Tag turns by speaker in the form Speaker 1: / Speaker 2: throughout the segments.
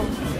Speaker 1: 좀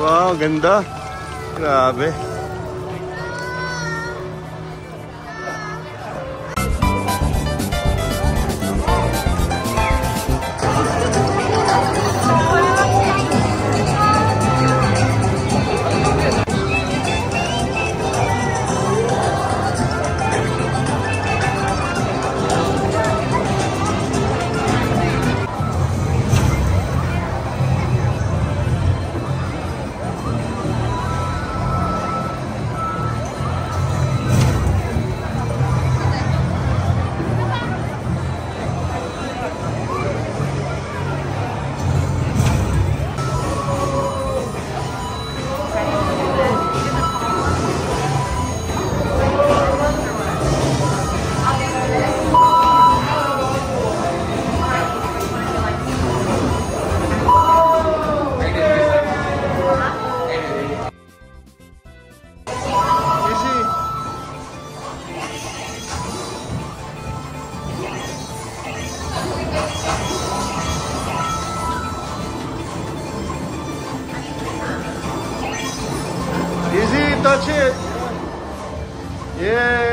Speaker 1: Wow, ganda. Grabe. Easy, touch it. Yeah.